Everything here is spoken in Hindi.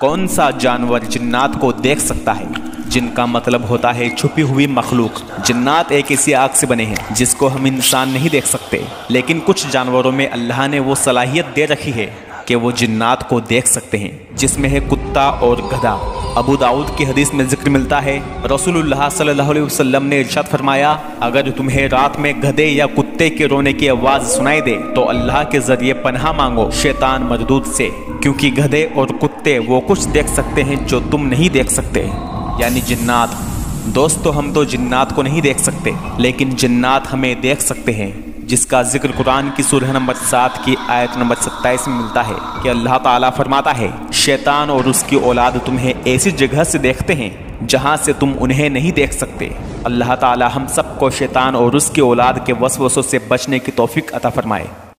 कौन सा जानवर जिन्नात को देख सकता है? जिनका मतलब होता है छुपी हुई मखलूक। जिन्नात एक ऐसी आग से बने हैं, जिसको हम इंसान नहीं देख सकते। लेकिन कुछ जानवरों में अल्लाह ने वो सलाहियत दे रखी है कि वो जिन्नात को देख सकते हैं, जिसमें है कुत्ता और गधा। अबू दाऊद की हदीस में ज़िक्र मिलता है, रसूलुल्लाह सल्लल्लाहु अलैहि वसल्लम ने इरशाद फरमाया, अगर तुम्हें रात में गधे या कुत्ते के रोने की आवाज़ सुनाई दे तो अल्लाह के ज़रिए पनाह मांगो शैतान मरदूद से, क्योंकि गधे और कुत्ते वो कुछ देख सकते हैं जो तुम नहीं देख सकते। यानी जिन्नात। दोस्तों, हम तो जिन्नात को नहीं देख सकते, लेकिन जिन्नात हमें देख सकते हैं, जिसका ज़िक्र कुरान की सूरह नंबर सात की आयत नंबर सत्ताईस में मिलता है, कि अल्लाह ताला फरमाता है शैतान और उसकी औलाद तुम्हें ऐसी जगह से देखते हैं, जहाँ से तुम उन्हें नहीं देख सकते। अल्लाह ताला हम सबको शैतान और उसकी औलाद के वसवसों से बचने की तौफीक अता फरमाए।